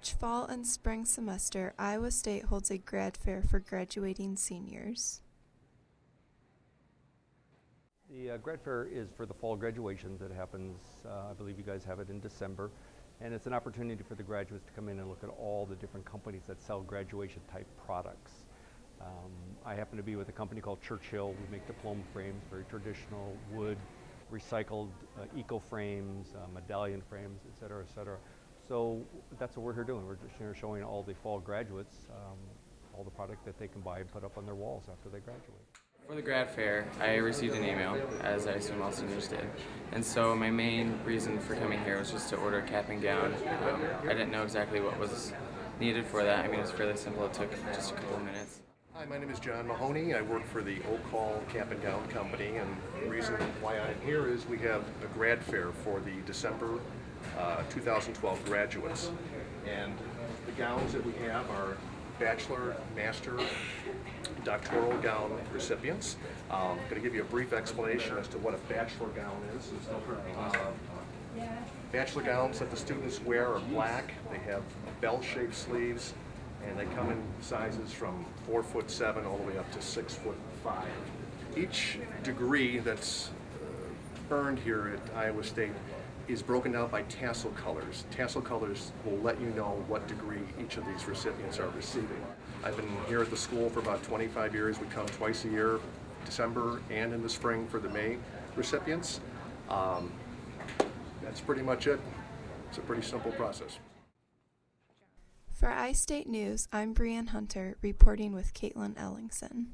Each fall and spring semester, Iowa State holds a grad fair for graduating seniors. The uh, grad fair is for the fall graduation that happens, uh, I believe you guys have it in December. And it's an opportunity for the graduates to come in and look at all the different companies that sell graduation type products. Um, I happen to be with a company called Church Hill. We make diploma frames, very traditional wood, recycled uh, eco frames, uh, medallion frames, et cetera, et cetera. So that's what we're here doing. We're just here showing all the fall graduates um, all the product that they can buy and put up on their walls after they graduate. For the grad fair, I received an email, as I assume all seniors did. And so my main reason for coming here was just to order a cap and gown. Um, I didn't know exactly what was needed for that. I mean, it was fairly simple. It took just a couple of minutes. Hi, my name is John Mahoney. I work for the Oak Hall Cap and Gown Company, and the reason why I'm here is we have a grad fair for the December uh, 2012 graduates. And the gowns that we have are bachelor, master, doctoral gown recipients. I'm going to give you a brief explanation as to what a bachelor gown is. Uh, bachelor gowns that the students wear are black. They have bell-shaped sleeves, and they come in sizes from four foot seven all the way up to six foot five. Each degree that's uh, earned here at Iowa State is broken down by tassel colors. Tassel colors will let you know what degree each of these recipients are receiving. I've been here at the school for about 25 years. We come twice a year, December and in the spring for the May recipients. Um, that's pretty much it. It's a pretty simple process. For iState News, I'm Breanne Hunter reporting with Caitlin Ellingson.